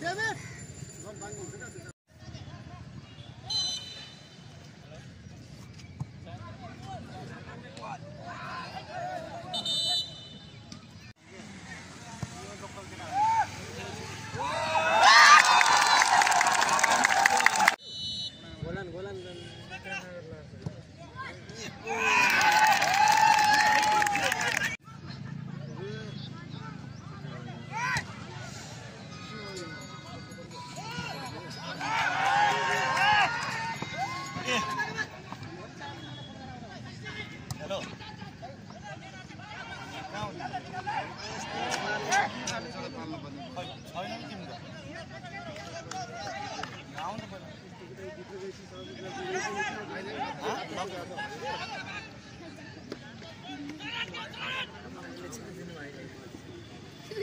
Demir.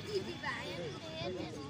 Didi Bayern,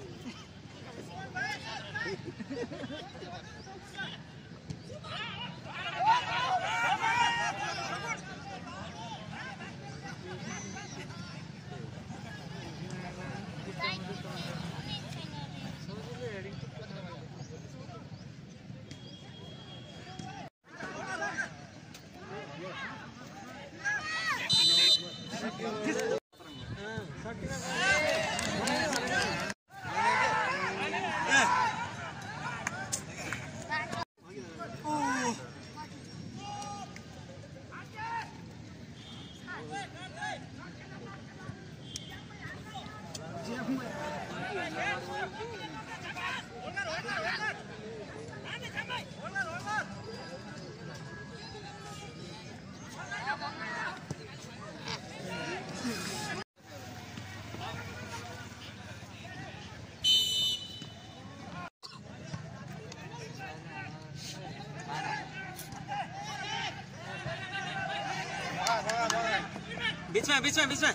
बिचमा बिचमा बिचमा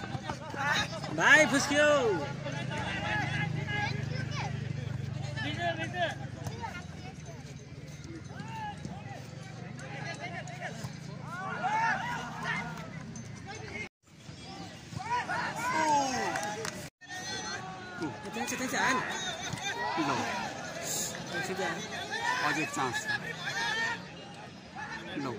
भाइ फुस्क्यो त्यहाँ चाहिँ त्यहाँ चाहिँ हान त्यहाँ चाहिँ हान अझै चान्स छ लौ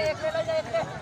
इकडे इकडे